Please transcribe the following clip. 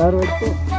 Carro este.